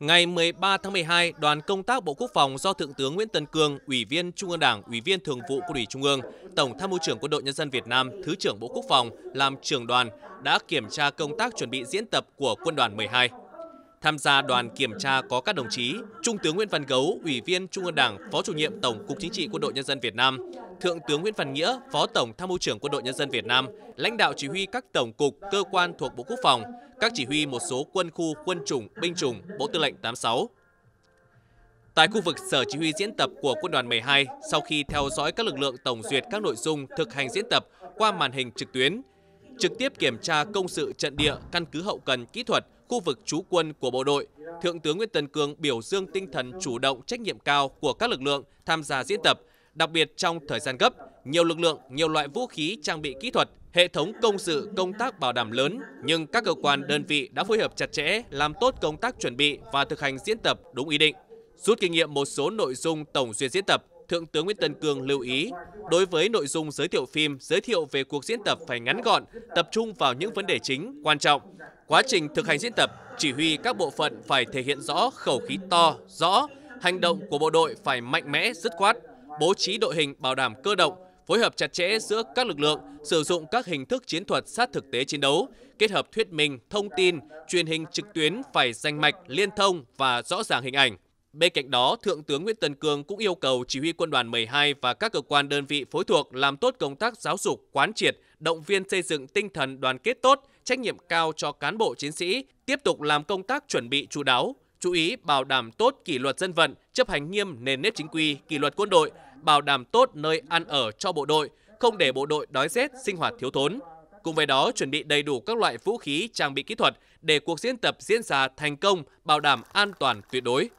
Ngày 13 tháng 12, đoàn công tác Bộ Quốc phòng do Thượng tướng Nguyễn Tân Cương, Ủy viên Trung ương Đảng, Ủy viên Thường vụ Quân ủy Trung ương, Tổng Tham mưu trưởng Quân đội Nhân dân Việt Nam, Thứ trưởng Bộ Quốc phòng làm trưởng đoàn đã kiểm tra công tác chuẩn bị diễn tập của Quân đoàn 12. Tham gia đoàn kiểm tra có các đồng chí Trung tướng Nguyễn Văn Gấu, Ủy viên Trung ương Đảng, Phó chủ nhiệm Tổng cục Chính trị Quân đội Nhân dân Việt Nam, Thượng tướng Nguyễn Văn Nghĩa, Phó Tổng Tham mưu trưởng Quân đội Nhân dân Việt Nam, lãnh đạo chỉ huy các tổng cục, cơ quan thuộc Bộ Quốc phòng, các chỉ huy một số quân khu, quân chủng, binh chủng, Bộ Tư lệnh 86. Tại khu vực sở chỉ huy diễn tập của Quân đoàn 12, sau khi theo dõi các lực lượng tổng duyệt các nội dung thực hành diễn tập qua màn hình trực tuyến, trực tiếp kiểm tra công sự trận địa, căn cứ hậu cần kỹ thuật, khu vực trú quân của bộ đội, Thượng tướng Nguyễn Tân Cương biểu dương tinh thần chủ động trách nhiệm cao của các lực lượng tham gia diễn tập, đặc biệt trong thời gian gấp, nhiều lực lượng, nhiều loại vũ khí trang bị kỹ thuật, hệ thống công sự công tác bảo đảm lớn, nhưng các cơ quan đơn vị đã phối hợp chặt chẽ, làm tốt công tác chuẩn bị và thực hành diễn tập đúng ý định. Rút kinh nghiệm một số nội dung tổng duyệt diễn tập, Thượng tướng Nguyễn Tân Cương lưu ý, đối với nội dung giới thiệu phim, giới thiệu về cuộc diễn tập phải ngắn gọn, tập trung vào những vấn đề chính, quan trọng. Quá trình thực hành diễn tập, chỉ huy các bộ phận phải thể hiện rõ khẩu khí to, rõ, hành động của bộ đội phải mạnh mẽ, dứt khoát, bố trí đội hình bảo đảm cơ động, phối hợp chặt chẽ giữa các lực lượng, sử dụng các hình thức chiến thuật sát thực tế chiến đấu, kết hợp thuyết minh, thông tin, truyền hình trực tuyến phải danh mạch, liên thông và rõ ràng hình ảnh. Bên cạnh đó, Thượng tướng Nguyễn Tân Cương cũng yêu cầu chỉ huy quân đoàn 12 và các cơ quan đơn vị phối thuộc làm tốt công tác giáo dục, quán triệt, động viên xây dựng tinh thần đoàn kết tốt, trách nhiệm cao cho cán bộ chiến sĩ, tiếp tục làm công tác chuẩn bị chú đáo, chú ý bảo đảm tốt kỷ luật dân vận, chấp hành nghiêm nền nếp chính quy, kỷ luật quân đội, bảo đảm tốt nơi ăn ở cho bộ đội, không để bộ đội đói rét, sinh hoạt thiếu thốn. Cùng với đó, chuẩn bị đầy đủ các loại vũ khí, trang bị kỹ thuật để cuộc diễn tập diễn ra thành công, bảo đảm an toàn tuyệt đối.